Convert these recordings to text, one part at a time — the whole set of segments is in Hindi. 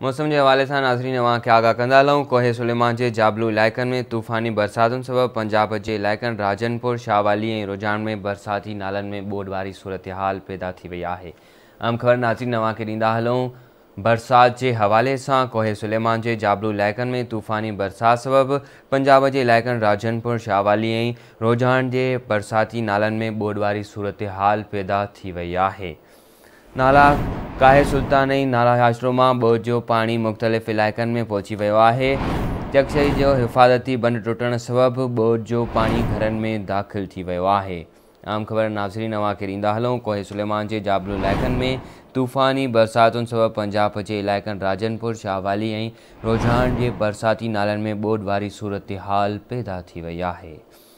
मौसम के हवाले से नाज़रीन अव्हांखे आगाह कंदा हलूं कोहे सुलेमान के जाबलू इलाइक़नि में तूफ़ानी बरसातुनि सबबि पंजाब के इलाइक़नि राजनपुर, शाहवाली ऐं रुझान में बरसाती नालनि में ॿोॾ वारी सूरत हाल पैदा थी वई आहे। अहम ख़बर, नाज़रीन अव्हांखे ॾींदा हलूं बरसात के हवाले से कोहे सुलेमान के जाबलू इलाइक़नि में तूफ़ानी बरसात सबबि पंजाब के इलाइक़नि राजनपुर, शाहवाली ऐं रुझान के बरसाती नालनि में ॿोॾ वारी सूरत हाल पैदा थी वई आहे। नाला काहे सुल्तान ऐं नाला माँ ॿोॾ जो पाणी मुख़्तलिफ़ इलाइक़नि में पहुची वियो आहे। चकशई जो हिफ़ाज़ती बंद टुटण सबबि ॿोॾ जो पाणी घरनि में दाख़िल थी आम ख़बर नाज़रीन अव्हांखे ॾींदा हलूं, कोहे सुलेमान जे जाबलू इलाइक़नि में तूफ़ानी बरसातुनि सबबि पंजाब जे इलाइक़नि राजनपुर, शाहवाली ऐं रुझान जे बरसाती नालनि में ॿोॾ वारी सूरत हाल पैदा थी वई आहे।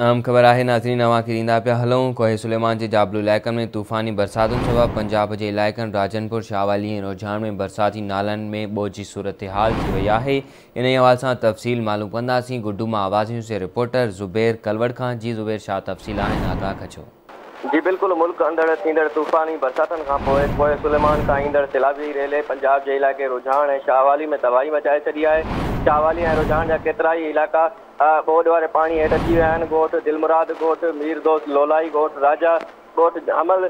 अहम ख़बर है नाज़रीन, नवा ॾींदा पिया। हलूं कोहे सुलेमान के जाबलू इलाइक़नि में तूफ़ानी बरसातुनि सबबि। पंजाब के इलाइक़नि राजनपुर, शाहवाली ऐं रुझान में बरसाती नालनि में जी सूरत हाल थी वई आहे। इन हवाले सां तफ़सील मालूम कंदासीं। गुड्डू माँ आवाज़ रिपोर्टर ज़ुबैर कलवड़ खां जी ज़ुबैर, छा तफ़सील आहिनि आगाह कजो जी, बिल्कुल, मुल्क अंदर थींदड़ तूफ़ानी बरसातुनि का सुलेमान खां ईंदड़ सिलाबी रेले पंजाब के इलाके रुझान शाहवाली में तबाही मचाए छॾी है शाहवाली ऐं रुझान जा केतिरा ई इलाइक़ा ॿोॾ वारे पाणी हेठि अची विया आहिनि। दिलमुराद ॻोठ मीर दोस्त लोलाई ॻोठ राजा ॻोठ अमल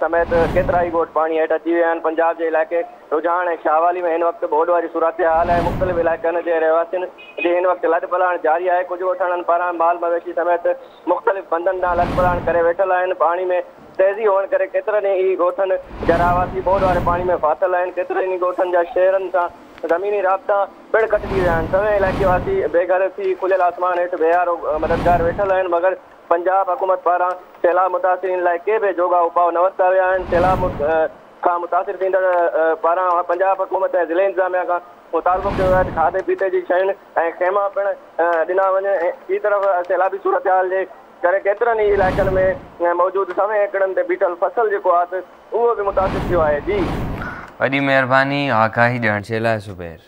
समेत केतिरा ई ॻोठ पाणी हेठि अची विया आहिनि। पंजाब जे इलाइक़े, रुझान ऐं शाहवाली में हिन वक़्तु ॿोॾ वारी सूरत हाल आहे। मुख़्तलिफ़ इलाइक़नि जे रहवासियुनि जे हिन वक़्तु लॾ पलाण जारी आहे। कुझु ॻोठनि पारां माल मवेशी समेत मुख़्तलिफ़ बंदनि ॾांहुं लॾ पलाण करे वेठल आहिनि। में तेज़ी हुअण करे केतिरनि ई ॻोठनि जा रहवासी ॿोॾ वारे पाणी में फाथल आहिनि। केतिरनि ई ॻोठनि जा शहरनि ज़मीनी राब्ता पिणु कटिजी विया आहिनि। सभई वासी बेघर थी खुलियल आसमान हेठि बेहारो मददगार वेठल आहिनि। मगर पंजाब हुकूमत पारां सैलाब मुतासिरीन लाइ के बि जोगा उपाउ न वरिता विया आहिनि। सैलाब खां मुतासिर थींदड़ पारां पंजाब हुकूमत ऐं ज़िले इंतिज़ामिया खां मुतालबो कयो आहे। खाधे पीते जी शयुनि ऐं खेमा पिणु ॾिना वञे। ऐं ॿी तरफ़ सैलाबी सूरत हाल जे करे केतिरनि ई इलाइक़नि में मौजूदु समय एकड़नि ते बीठल फ़सल जेको आहे उहो बि मुतासिर थियो आहे। जी। वॾी महिरबानी, आगाही ॾियण जे लाइ ज़ुबैर